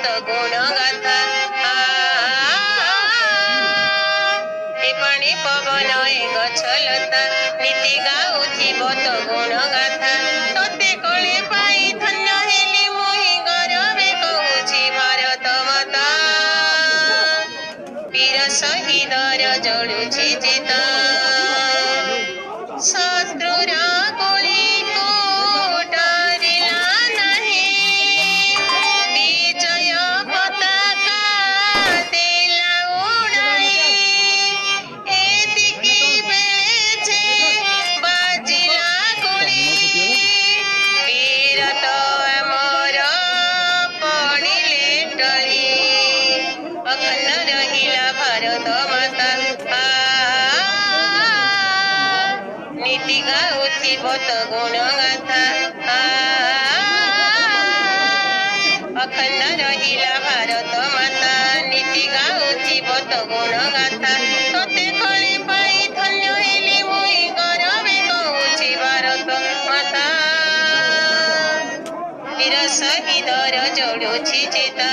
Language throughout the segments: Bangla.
অনন্ত গুণগাথা টিপাণী পবন এ গছলতা নীতি গাউথিব তো গুণগাথা তোতে কোলে পাই ধন্য হেলি মুহি গরবে কହୁছি ভারত মাতা বীর শহীদর জড়ুছি চিতা পুঁথিভূত গুণগাথা অখণ্ড রহিলা ভারত মাতা নীতি গাউছি বত গুণগাথা সতে কলে পাই ধন্য হেলি মুই গরবে কৌছি ভারত মাতা বীর শহীদর জড়ুছি চিতা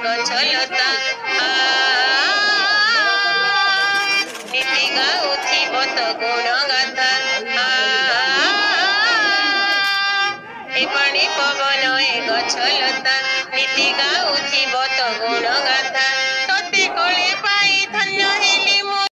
প্রচলতা নীতিগা উঠিবত গুণগাথা এ পাণি পবন এ গছলতা নীতিগা উঠিবত গুণগাথা